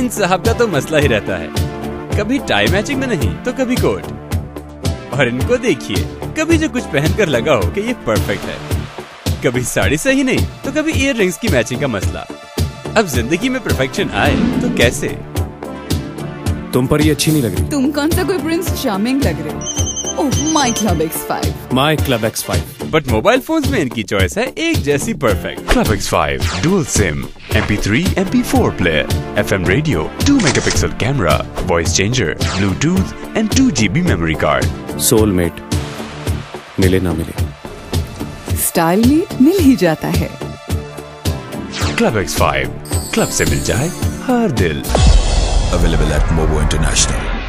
इन साहब का तो मसला ही रहता है। कभी टाई मैचिंग में नहीं तो कभी कोट और इनको देखिए कभी जो कुछ पहनकर लगा हो कि ये परफेक्ट है। कभी साड़ी सही नहीं तो कभी इयर रिंग्स की मैचिंग का मसला। अब ज़िंदगी में परफेक्शन आए तो कैसे? तुम पर ये अच्छी नहीं लग रही। तुम कौन सा कोई प्रिंस चार्मिंग लग रहे हो? ओह my club X five my club X five but mobile phone में इनकी चॉइस है एक जैसी perfect club X five dual SIM M P three M P four play F M radio two megapixel camera voice changer Bluetooth and two G B memory card soulmate मिले ना मिले। Style में मिल ही जाता है। Club X five club से मिल जाए हर दिल। Available at मोबो international